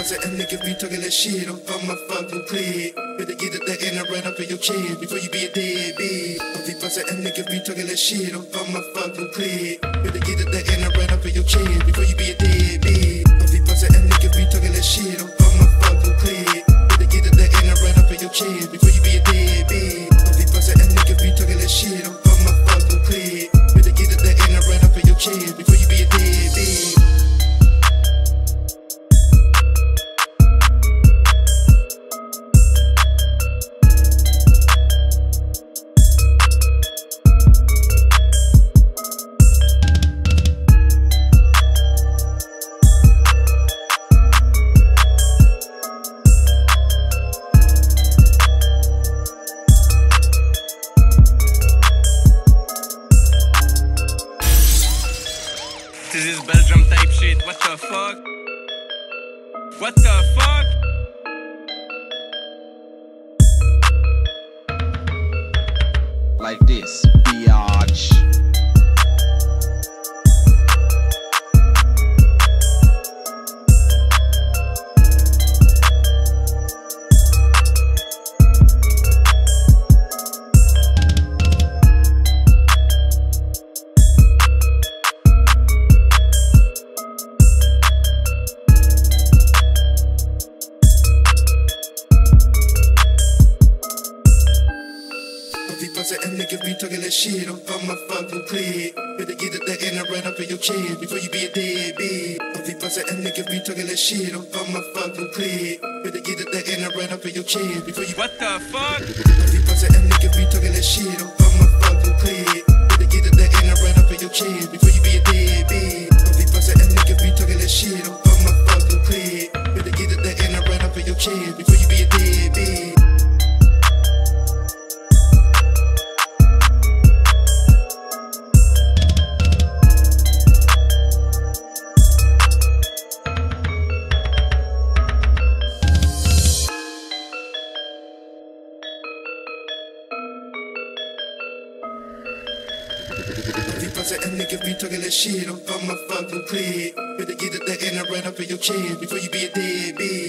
bustin' and niggas be talking that shit off on my fucking clip. Better get it that and right up in your chin before you be a deadbeat. I be bustin' and niggas be talking that shit off on my fucking clip. Better get it that and right up in your chin Belgium type shit. What the fuck? What the fuck? like this, biatch. Be bustin' and niggas be talking that shit off on my fucking clip. Better get it that and right up in your chin before you be a deadbeat. I be bustin' and niggas be talking that shit off on my fucking clip. Better get it that and right up in your chin before you. What the fuck? I be bustin' and niggas be talking that shit off on my fucking clip. Better get it that and right up in your chin before you be a deadbeat. I be bustin' and niggas be talking that shit off on my fucking clip. Better get it that and right up in your chin before you be a Be bustin' and niggas be talking that shit off on my fucking clip. Better get it that and I right up in your chin before you be a dead deadbeat.